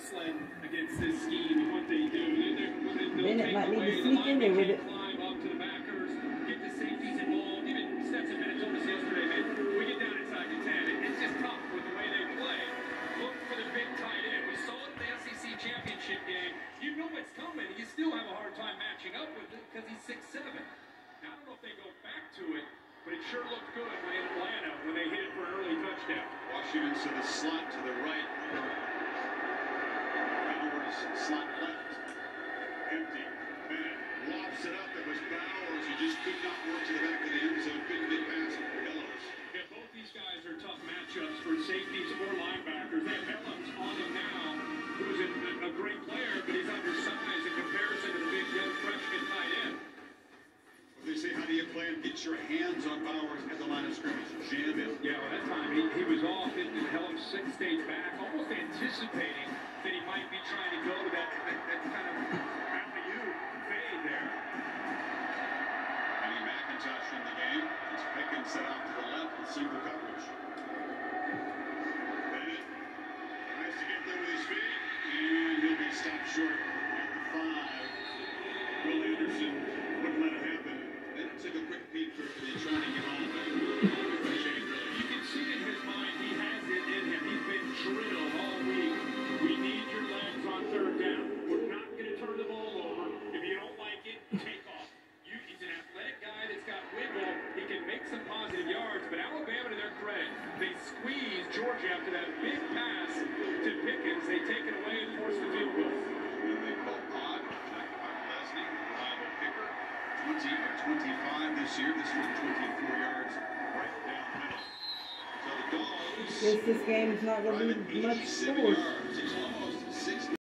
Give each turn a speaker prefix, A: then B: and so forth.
A: It's, it's against this scheme and what they do. They, they, they, they'll
B: Bennett might need to
A: away
B: sneak in there with
A: can't climb up to the backers, get the safeties involved. Even Stetson Bennett told us yesterday, man, we get down inside the 10. It, it's just tough with the way they play. Look for the big tight end. We saw it in the SEC championship game. You know it's coming. You still have a hard time matching up with it because he's 6'7". Now, I don't know if they go back to it, but it sure looked good when in Atlanta when they hit it for an early touchdown.
C: Washington to the slot to the right. Slot left. Empty. Bennett lobs it up. It was Bowers. He just could not work to the back of the end zone. Couldn't get past Bellows.
A: Yeah, both these guys are tough matchups for safeties or linebackers. Have Hellams on him now, who's a, a great player, but he's undersized in comparison to the big young freshman tight end.
C: They say, how do you play and get your hands on Bowers at the line of scrimmage? Jam him.
A: Yeah, well, that time he, he was off in Hellams six stage back, almost anticipating to
C: the coverage. Bennett tries to get there with his feet, and he'll be stopped short at the five. Will Anderson
A: Alabama, to their credit, they squeeze Georgia after that big pass to Pickens. They take it away and force the field goal.
C: And they call odd. Michael Leslie, reliable kicker. 20 of 25 this year. This one 24 yards right down the middle. So the Dogs
B: Guess this game is not going to be much
C: 87